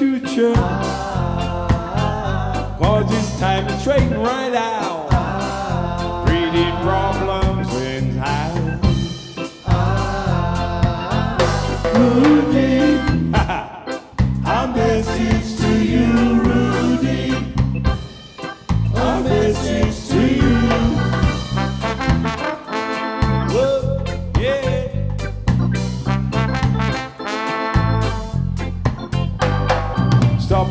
future. Cause this time to straighten right out.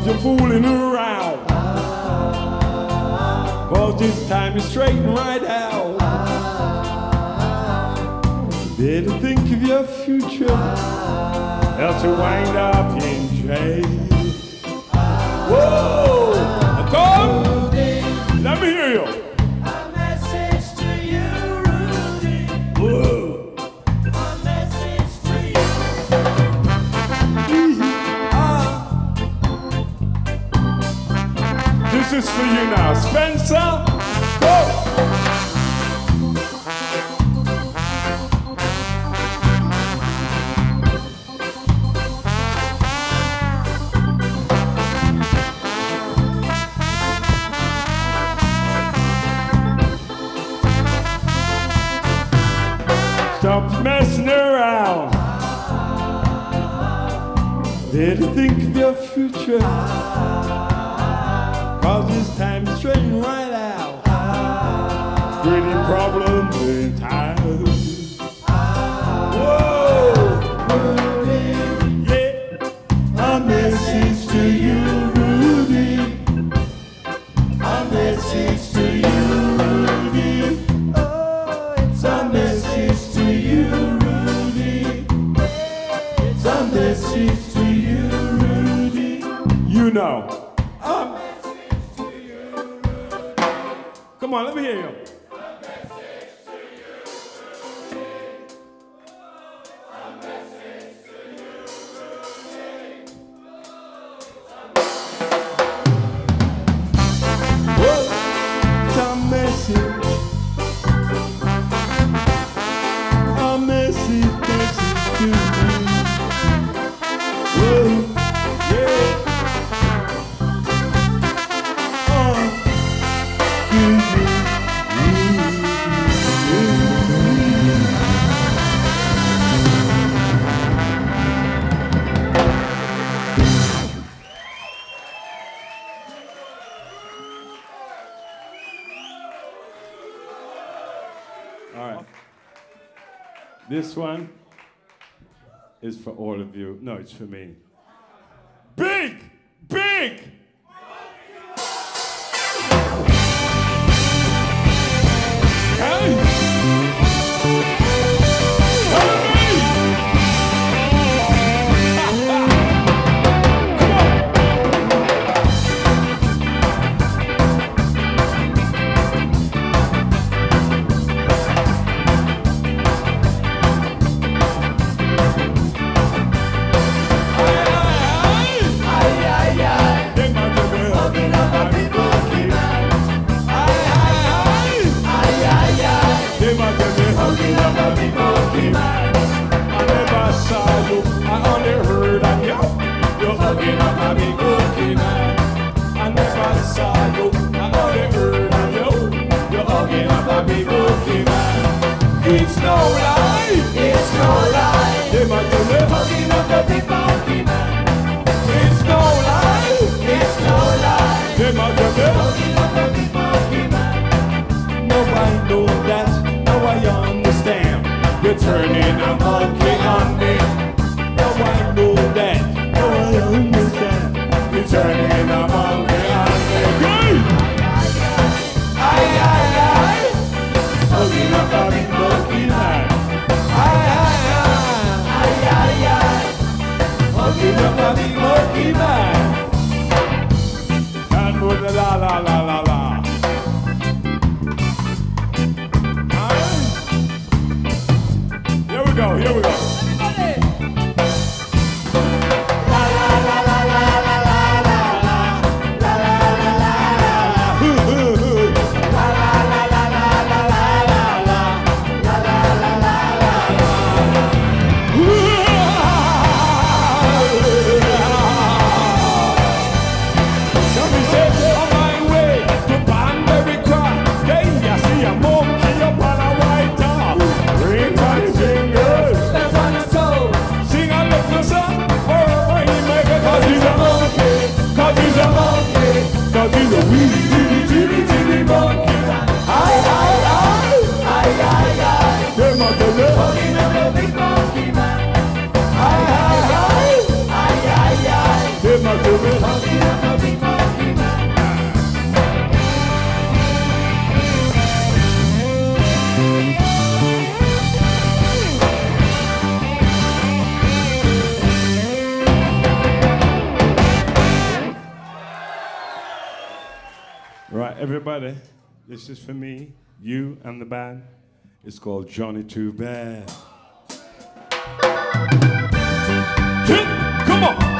Stop your fooling around. Cause this time is straighten right out. Better think of your future. Else you wind up in jail. Whoa! This is for you now. Spencer, go! Stop messing around. Better think of your future. Cause this time straighten right out. Creating problems in time. Whoa! Rudy, Yeah. A message to you, Rudy. A message to you, Rudy. Oh, it's a message to you, Rudy. It's a message to you, Rudy. You know. Come on, let me hear you. This one is for all of you. No, it's for me. Big, big. Turning a monkey on me. That, turning a monkey on me. Hey! Ay, ay, ay. Hugging up a big monkey man. Ay, ay, ay. Ay, ay, ay. Hugging up a big right, everybody, this is for me, you, and the band. It's called Johnny Too Bad. Come on.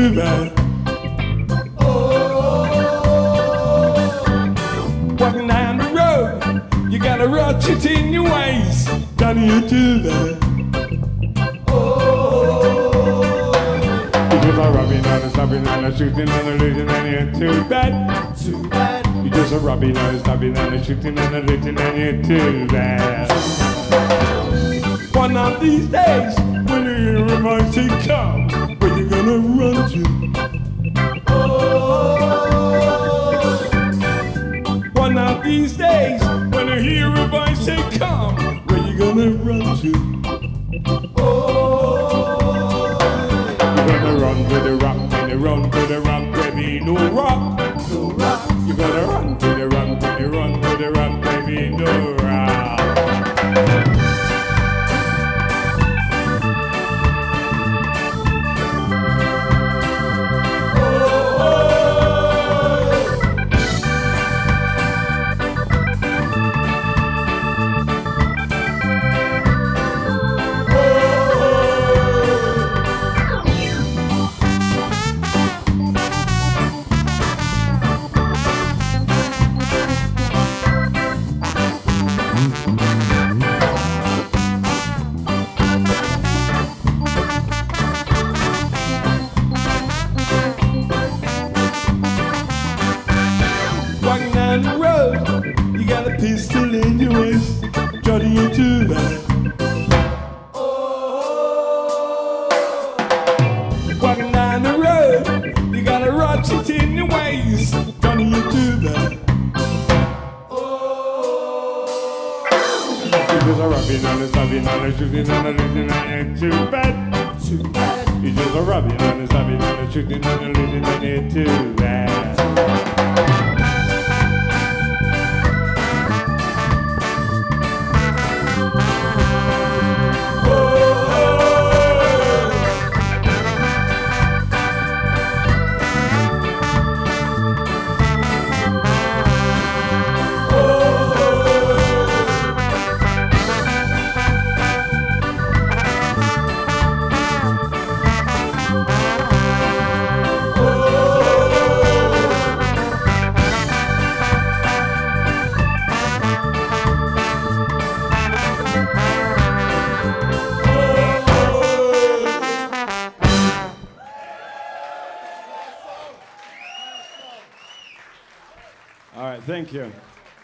Too bad. Oh. Walking down the road, you got a ratchet in your waist. Johnny, you're too bad. You just a rubbing on a stopping on a shooting on a losing and you're too bad. Too bad. You're just a rubbing on a stopping on a shooting on a losing and you're too bad. One of these days, when you a voice say come, where you gonna run to? Oh. One of these days, when you hear a voice say come, where you gonna run to? Road, you oh. got in your waist. Johnny, you're too bad. Walking down the road, you got a oh. ratchet in your waist. Johnny, you're too bad. You just a rubbing on a stopping on a shooting on a losing and you're too bad. Too bad. You just a rubbing on a stopping on a shooting on a losing and you're too bad. Thank you.